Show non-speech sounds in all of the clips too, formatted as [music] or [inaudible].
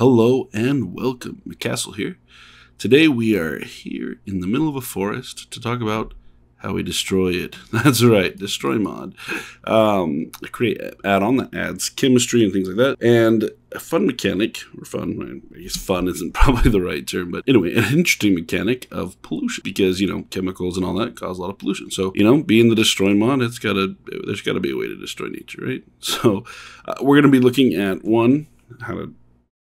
Hello and welcome. McCastle here. Today we are here in the middle of a forest to talk about how we destroy it. [laughs] That's right, destroy mod. Um, create add-on that adds chemistry and things like that, and a fun mechanic, or fun, I guess fun isn't [laughs] probably the right term, but anyway, an interesting mechanic of pollution because, you know, chemicals and all that cause a lot of pollution. So, you know, being the destroy mod, it's gotta, there's gotta be a way to destroy nature, right? [laughs] So, uh, we're gonna be looking at one, how to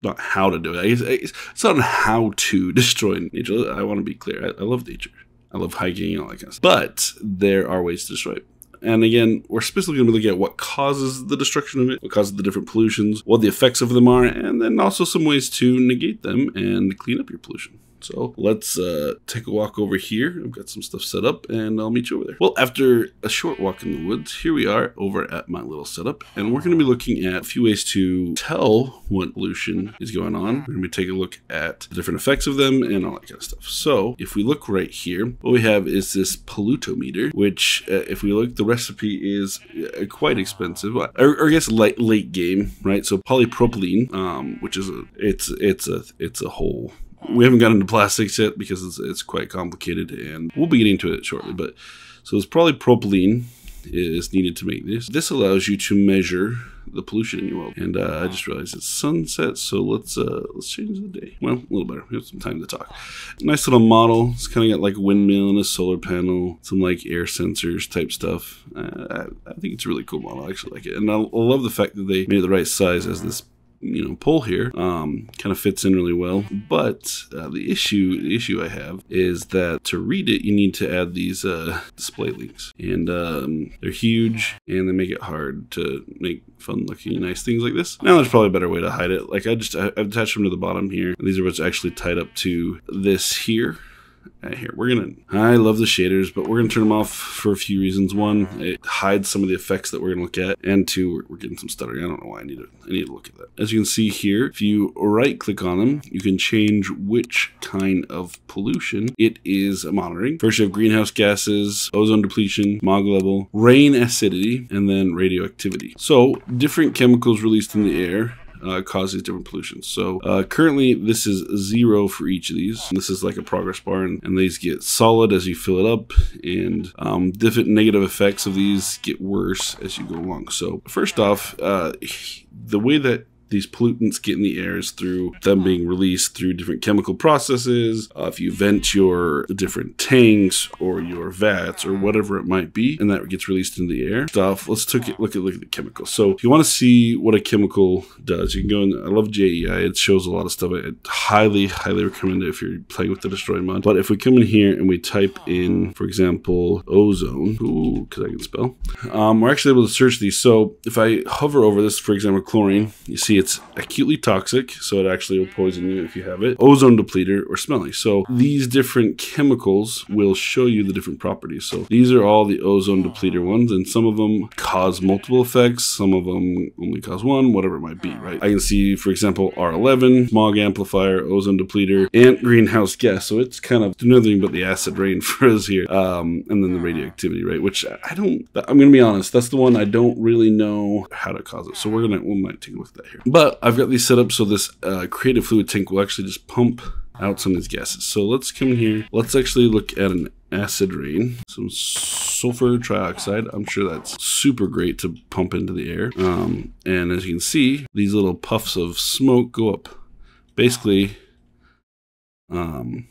not how to do it. It's not how to [laughs] destroy nature. I want to be clear. I, I love nature. I love hiking and all that kind of stuff. But there are ways to destroy it. And again, we're specifically going to looking at what causes the destruction of it, what causes the different pollutions, what the effects of them are, and then also some ways to negate them and clean up your pollution. So let's uh, take a walk over here. I've got some stuff set up and I'll meet you over there. Well, after a short walk in the woods, here we are over at my little setup. And we're going to be looking at a few ways to tell what pollution is going on. We're going to be taking a look at the different effects of them and all that kind of stuff. So if we look right here, what we have is this pollutometer, which uh, if we look, the recipe is uh, quite expensive, or, or I guess late, late game, right? So polypropylene, um, which is a, it's, it's a, it's a whole we haven't gotten into plastics yet because it's, it's quite complicated and we'll be getting to it shortly. But so it's polypropylene is needed to make this. This allows you to measure the pollution in your world. And uh, I just realized it's sunset, so let's uh, let's change the day. Well, a little better. We have some time to talk. Nice little model. It's kind of got like a windmill and a solar panel, some like air sensors type stuff. Uh, I, I, think it's a really cool model. I actually like it, and I, I love the fact that they made it the right size as this you know pull here um, kind of fits in really well. But uh, the issue the issue I have is that to read it you need to add these uh, display links. And um, they're huge and they make it hard to make fun looking nice things like this. Now there's probably a better way to hide it. Like I just I've attached them to the bottom here. These are what's actually tied up to this here Right, here we're gonna I love the shaders but we're gonna turn them off for a few reasons. One it hides some of the effects that we're gonna look at and two we're, we're getting some stuttering. I don't know why I need to I need to look at that. As you can see here if you right click on them you can change which kind of pollution it is monitoring. First you have greenhouse gases ozone depletion smog level rain acidity and then radioactivity. So different chemicals released in the air uh, cause these different pollutions. So uh, currently this is zero for each of these. This is like a progress bar and, and these get solid as you fill it up and um, different negative effects of these get worse as you go along. So first off, uh, the way that these pollutants get in the air is through them being released through different chemical processes. Uh, if you vent your different tanks or your vats or whatever it might be, and that gets released into the air. Stuff. Let's look at look at look at the chemicals. So if you want to see what a chemical does, you can go in. I love JEI. It shows a lot of stuff. I highly highly recommend it if you're playing with the destroy mod. But if we come in here and we type in, for example, ozone, ooh, because I can spell, um, we're actually able to search these. So if I hover over this, for example, chlorine, you see it's acutely toxic, so it actually will poison you if you have it, ozone depleter, or smelly. So these different chemicals will show you the different properties. So these are all the ozone depleter ones, and some of them cause multiple effects, some of them only cause one, whatever it might be, right? I can see, for example, R11, smog amplifier, ozone depleter, and greenhouse gas. So it's kind of nothing but the acid rain [laughs] for us here. Um, and then the radioactivity, right? Which I don't, I'm going to be honest, that's the one I don't really know how to cause it. So we're going to, we might take a look at that here. But I've got these set up so this uh, creative fluid tank will actually just pump out some of these gases. So let's come in here. Let's actually look at an acid rain, some sulfur trioxide. I'm sure that's super great to pump into the air. Um, and as you can see, these little puffs of smoke go up. Basically, um,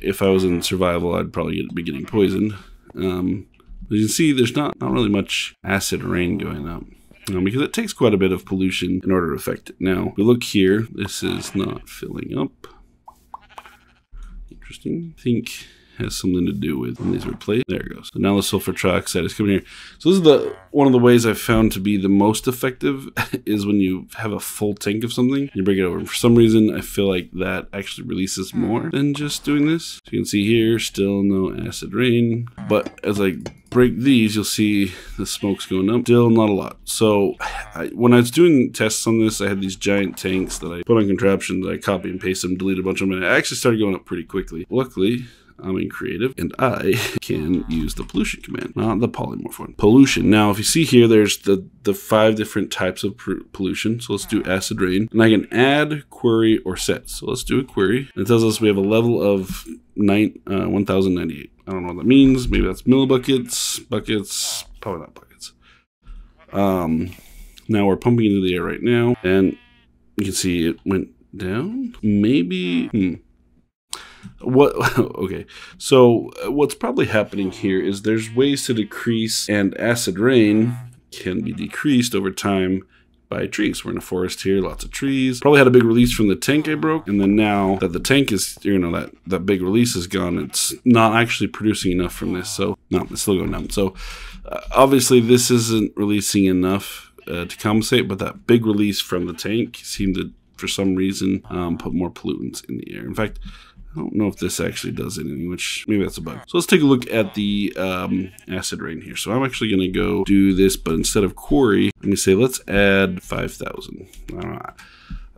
if I was in survival, I'd probably get, be getting poisoned. Um, as you can see, there's not, not really much acid rain going up because it takes quite a bit of pollution in order to affect it. Now, we look here, this is not filling up. Interesting. I think has something to do with when these were placed. There it goes. So now the sulfur trioxide is coming here. So this is the one of the ways I've found to be the most effective [laughs] is when you have a full tank of something, you bring it over. For some reason, I feel like that actually releases hmm. more than just doing this. So you can see here, still no acid rain. But as I break these, you'll see the smoke's going up. Still not a lot. So I, when I was doing tests on this, I had these giant tanks that I put on contraptions. I copy and paste them, delete a bunch of them, and it actually started going up pretty quickly. Luckily, I'm in creative and I [laughs] can use the pollution command, not the polymorph one. Pollution. Now, if you see here, there's the, the five different types of pollution. So let's do acid rain and I can add, query, or set. So let's do a query. And it tells us we have a level of nine, uh, 1098. I don't know what that means. Maybe that's millibuckets, buckets, probably not buckets. Um, now we're pumping into the air right now and you can see it went down. Maybe, hmm what [laughs] okay so uh, what's probably happening here is there's ways to decrease and acid rain can be decreased over time by trees. We're in a forest here, lots of trees. Probably had a big release from the tank I broke, and then now that the tank is, you know, that that big release is gone, it's not actually producing enough from this. So no, it's still going down. So uh, obviously this isn't releasing enough uh, to compensate, but that big release from the tank seemed to, for some reason, um, put more pollutants in the air. In fact, I don't know if this actually does anything, which maybe that's a bug. So let's take a look at the um, acid rain here. So I'm actually going to go do this, but instead of query, let me say let's add 5,000.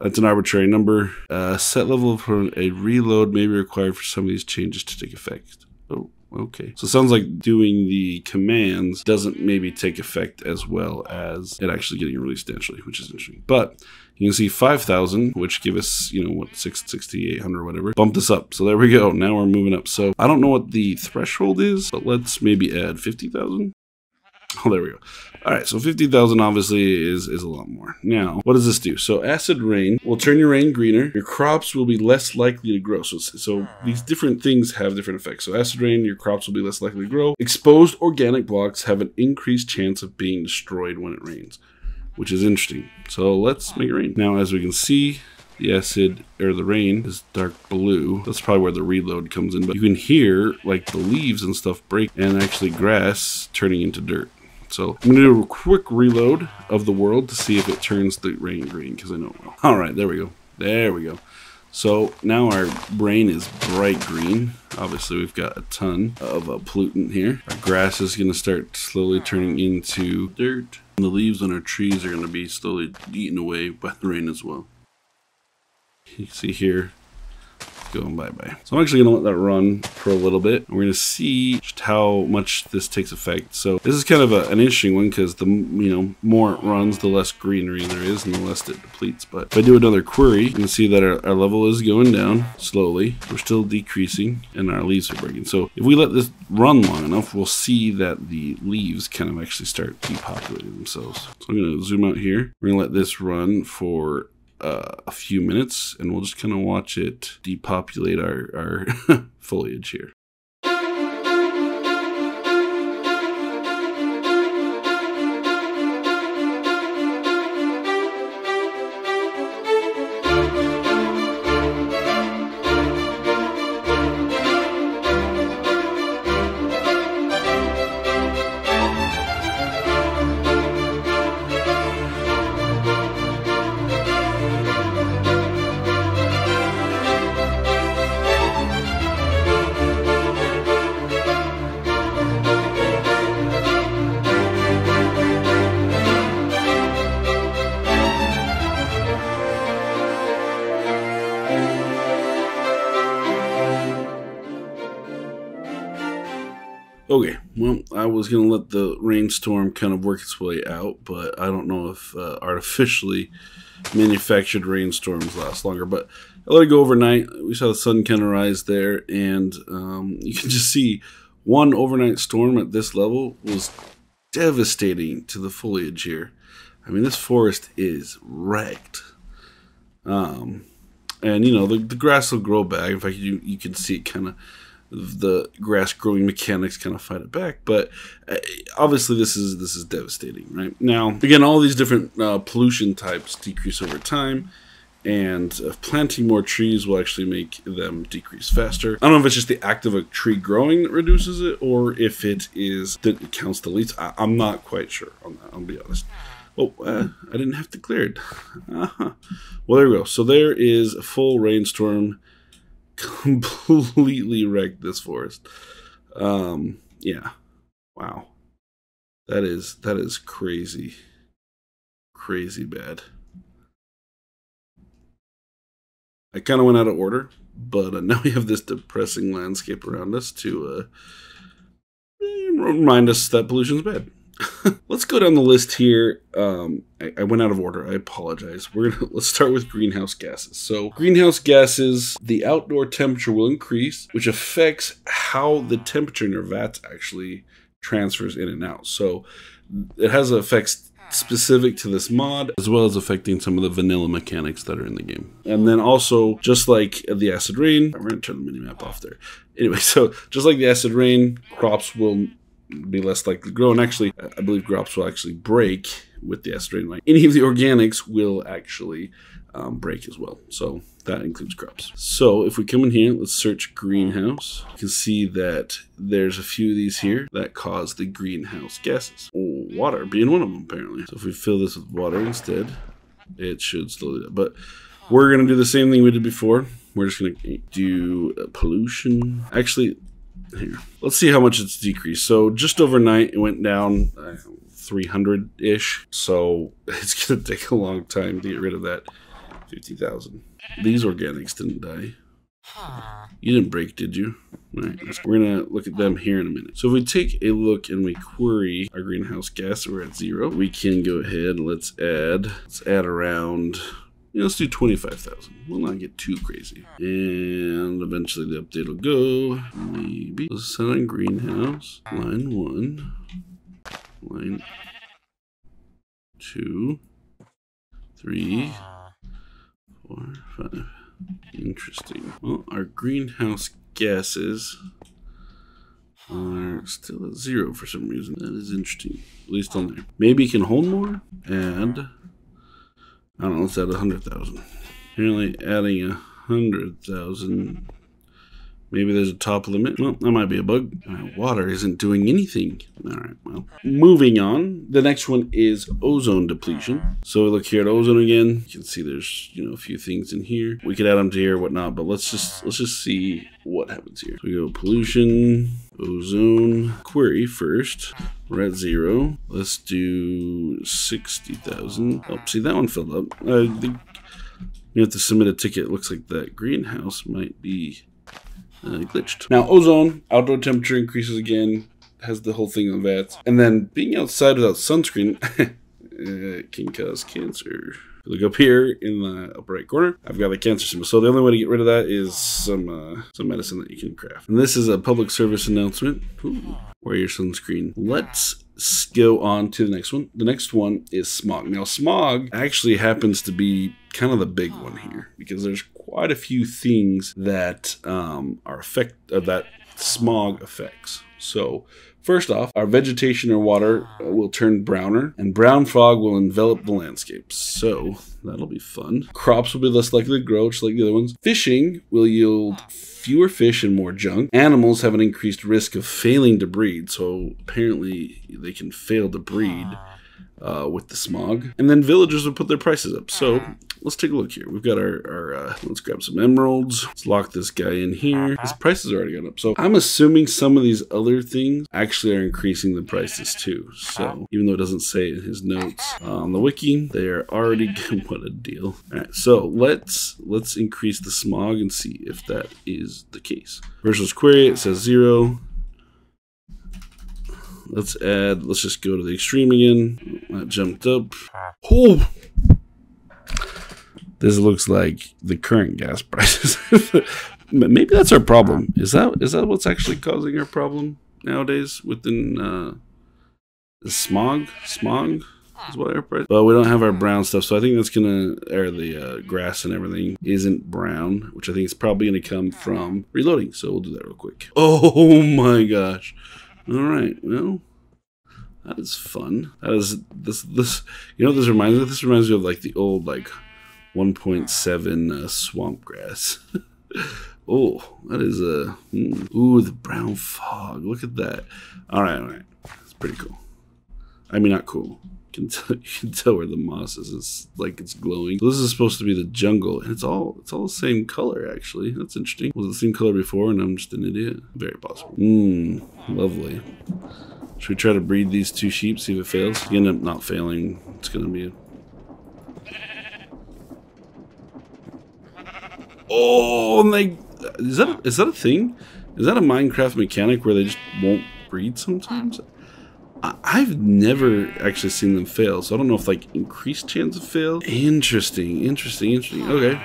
That's an arbitrary number. Uh, set level for a reload may be required for some of these changes to take effect. Oh, okay. So it sounds like doing the commands doesn't maybe take effect as well as it actually getting released naturally, which is interesting. But you can see 5,000, which give us, you know, what, 660, 800, whatever. Bump this up. So there we go. Now we're moving up. So I don't know what the threshold is, but let's maybe add 50,000. [laughs] Oh, there we go. All right, so 50,000 obviously is, is a lot more. Now, what does this do? So acid rain will turn your rain greener. Your crops will be less likely to grow. So, so these different things have different effects. So acid rain, your crops will be less likely to grow. Exposed organic blocks have an increased chance of being destroyed when it rains which is interesting. So let's make it rain. Now, as we can see, the acid or the rain is dark blue. That's probably where the reload comes in. But you can hear like the leaves and stuff break and actually grass turning into dirt. So I'm gonna do a quick reload of the world to see if it turns the rain green because I know it will. All right, there we go. There we go. So now our brain is bright green. Obviously, we've got a ton of a pollutant here. Our grass is going to start slowly turning into dirt. And the leaves on our trees are going to be slowly eaten away by the rain as well. You see here, going bye-bye. So I'm actually going to let that run for a little bit. We're going to see just how much this takes effect. So this is kind of a, an interesting one because the you know more it runs, the less greenery there is and the less it depletes. But if I do another query, you can see that our, our level is going down slowly. We're still decreasing and our leaves are breaking. So if we let this run long enough, we'll see that the leaves kind of actually start depopulating themselves. So I'm going to zoom out here. We're going to let this run for uh, a few minutes and we'll just kind of watch it depopulate our, our [laughs] foliage here. Was going to let the rainstorm kind of work its way out, but I don't know if uh, artificially manufactured rainstorms last longer. But I let it go overnight. We saw the sun kind of rise there, and um, [laughs] you can just see one overnight storm at this level was devastating to the foliage here. I mean, this forest is wrecked. Um, and, you know, the, the grass will grow back. In fact, you, you can see it kind of the grass growing mechanics kind of fight it back. But uh, obviously, this is this is devastating, right? Now, again, all these different uh, pollution types decrease over time. And uh, planting more trees will actually make them decrease faster. I don't know if it's just the act of a tree growing that reduces it, or if it is that it counts the leaves. I, am not quite sure on that. I'll be honest. Oh, uh, I didn't have to clear it. [laughs] -huh. Well, there we go. So there is a full rainstorm completely wrecked this forest. Um, yeah. Wow. That is that is crazy. Crazy bad. I kind of went out of order, but uh, [laughs] now we have this depressing landscape around us to uh, remind us that pollution's bad. [laughs] let's go down the list here. Um, I, I, went out of order. I apologize. We're gonna [laughs] let's start with greenhouse gases. So greenhouse gases, the outdoor temperature will increase, which affects how the temperature in your vats actually transfers in and out. So it has effects specific to this mod, as well as affecting some of the vanilla mechanics that are in the game. And then also, just like the acid rain, I'm to turn the minimap off there. Anyway, [laughs] so just like the acid rain, crops will be less likely to grow. And actually, I believe crops will actually break with the acid rain. Any of the organics will actually um, break as well. So that includes crops. So if we come in here, let's search greenhouse. You can see that there's a few of these here that cause the greenhouse gases. Oh, water being one of them apparently. So if we fill this with water instead, it should slowly, but we're to do the same thing we did before. We're just to do pollution. Actually, here, let's see how much it's decreased. So just overnight, it went down uh, 300-ish. So [laughs] it's going to take a long time to get rid of that 50,000. These organics didn't die. You didn't break, did you? All right, we're gonna look at them here in a minute. So if we take a look and we query our greenhouse gas, we're at zero. We can go ahead and let's add, let's add around, yeah, let's do 25,000. We'll not get too crazy. And eventually the update will go, maybe. Let's set on greenhouse, line one, line two, three, four, five. Interesting. Well, our greenhouse gases are still at zero for some reason. That is interesting. At least on there. Maybe it can hold more. And I don't know. Let's add a hundred thousand. Apparently, adding a hundred thousand Maybe there's a top limit. Well, that might be a bug. My water isn't doing anything. All right, well. Moving on. The next one is ozone depletion. So we look here at ozone again. You can see there's, you know, a few things in here. We could add them to here, whatnot, but let's just let's just see what happens here. So we go pollution, ozone, query first. We're at zero. Let's do 60,000. Oh, see, that one filled up. I think you have to submit a ticket. Looks like that greenhouse might be uh, glitched. Now, ozone, outdoor temperature increases again, has the whole thing on that. And then being outside without sunscreen [laughs] uh, can cause cancer. Look up here in the upper right corner. I've got a cancer symbol. So the only way to get rid of that is some uh, some medicine that you can craft. And this is a public service announcement. Ooh, wear your sunscreen. Let's go on to the next one. The next one is smog. Now, smog actually happens to be kind of the big one here because there's quite a few things that um, are affect uh, that smog affects. So First off, our vegetation or water uh, will turn browner, and brown fog will envelop the landscape. So that'll be fun. Crops will be less likely to grow, just like the other ones. Fishing will yield fewer fish and more junk. Animals have an increased risk of failing to breed, so apparently they can fail to breed uh, with the smog. And then villagers will put their prices up. So let's take a look here. We've got our, our uh, let's grab some emeralds. Let's lock this guy in here. His prices already gone up. So I'm assuming some of these other things actually are increasing the prices too. So even though it doesn't say in his notes on the wiki, they are already, [laughs] what a deal. All right, so let's, let's increase the smog and see if that is the case. Versus query, it says zero. Let's add, let's just go to the extreme again. That jumped up. Oh! This looks like the current gas [laughs] prices. Maybe that's our problem. Is that is that what's actually causing our problem nowadays within uh, the smog? Smog is what our price. But we don't have our brown stuff, so I think that's gonna or the uh, grass and everything isn't brown, which I think is probably gonna come from reloading. So we'll do that real quick. Oh [laughs] my gosh! All right, well. That is fun. That is this this you know this reminds me of? This reminds me of like the old like 1.7 uh, swamp grass. [laughs] oh, that is a mm, ooh the brown fog. Look at that. All right, all right, it's pretty cool. I mean, not cool. Can tell, [laughs] you can tell where the moss is. It's like it's glowing. This is supposed to be the jungle, and it's all it's all the same color. Actually, that's interesting. Was it the same color before, and I'm just an idiot? Very possible. Mmm, lovely. Should we try to breed these two sheep? See if it fails. You end up not failing. It's gonna be a Oh, and they is that is that a thing? Is that a Minecraft mechanic where they just won't breed sometimes? I've never actually seen them fail, so I don't know if like increased chance of fail. Interesting, interesting, interesting. Okay,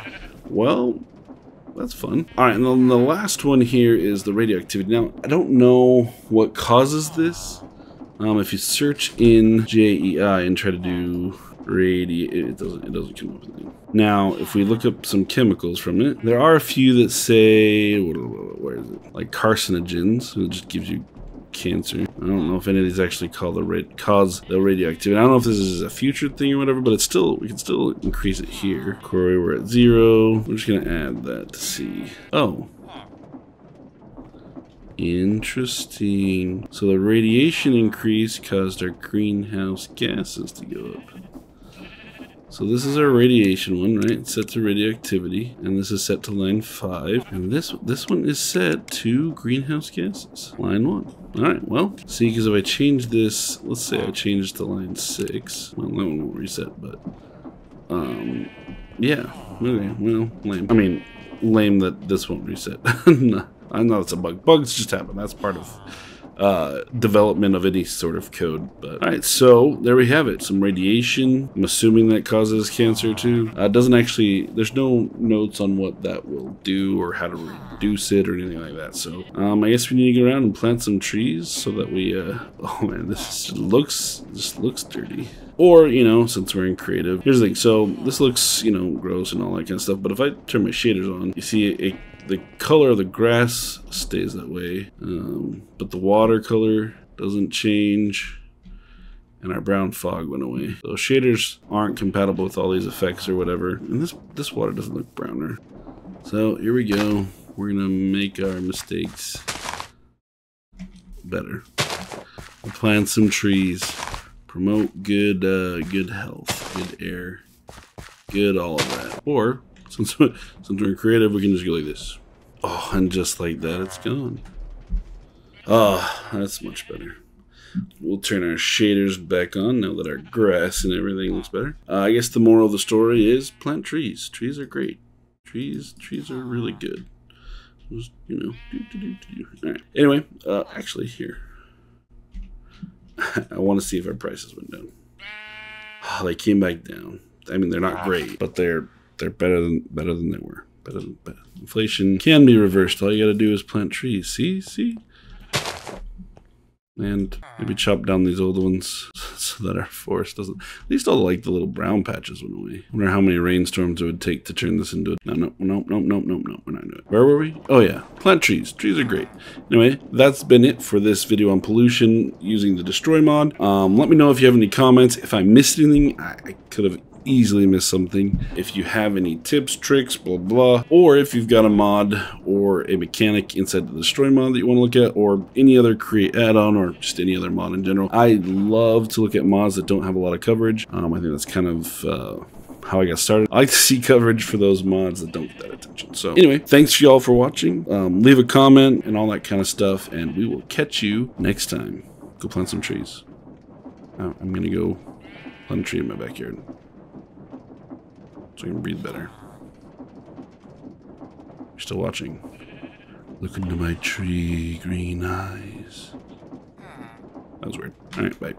well, that's fun. All right, and then the last one here is the radioactivity. Now, I don't know what causes this. Um, if you search in JEI and try to do radi, it doesn't it doesn't come up with anything. Now, if we look up some chemicals from it, there are a few that say where is it? Like carcinogens. It just gives you cancer. I don't know if any of these actually the rad cause the radioactivity. I don't know if this is a future thing or whatever, but it's still we can still increase it here. Query, we're at zero. We're just gonna add that to see. Oh. Interesting. So the radiation increase caused our greenhouse gases to go up. So this is our radiation one, right? Set to radioactivity, and this is set to line five, and this this one is set to greenhouse gases, line one. All right, well, see, because if I change this, let's say I change to line six, well, that one won't reset, but, um, yeah, okay, well, lame. I mean, lame that this won't reset. [laughs] I know it's a bug. Bugs just happen. That's part of uh, development of any sort of code. But all right, so there we have it. Some radiation. I'm assuming that causes cancer too. Uh, doesn't actually. There's no notes on what that will do or how to reduce it or anything like that. So um, I guess we need to go around and plant some trees so that we. Uh, [laughs] oh man, this looks this looks dirty. Or, you know, since we're in creative. Here's the thing. So this looks, you know, gross and all that kind of stuff. But if I turn my shaders on, you see it, the color of the grass stays that way. Um, but the water color doesn't change. And our brown fog went away. So shaders aren't compatible with all these effects or whatever. And this, this water doesn't look browner. So here we go. We're to make our mistakes better. We'll plant some trees promote good uh, good health, good air, good all of that. Or since since we're creative, we can just go like this. Oh, and just like that, it's gone. Oh, that's much better. We'll turn our shaders back on now that our grass and everything looks better. Uh, I guess the moral of the story is plant trees. Trees are great. Trees, trees are really good. Just, you know, do, do, do, do. All right. Anyway, uh, actually, here. [laughs] I want to see if our prices went down. Oh, [sighs] they came back down. I mean, they're not great, but they're they're better than better than they were. Better better. Inflation can be reversed. All you got to do is plant trees. See, see, and maybe chop down these old ones [laughs] so that our forest doesn't. At least all like the little brown patches went away. Wonder how many rainstorms it would take to turn this into a. No, no, no, no, no, no, no. We're not doing it. Where were we? Oh yeah, plant trees. Trees are great. Anyway, that's been it for this video on pollution using the destroy mod. Um, let me know if you have any comments. If I missed anything, I, I could have easily miss something. If you have any tips, tricks, blah, blah, or if you've got a mod or a mechanic inside the destroy mod that you want to look at, or any other create add-on or just any other mod in general. I love to look at mods that don't have a lot of coverage. Um, I think that's kind of uh, how I got started. I like to [laughs] see coverage for those mods that don't get that attention. So anyway, thanks y'all for watching. Um, leave a comment and all that kind of stuff, and we will catch you next time. Go plant some trees. I'm gonna go plant a tree in my backyard so I can breathe better. You're still watching. Look into my tree green eyes. That was weird. Alright, bye.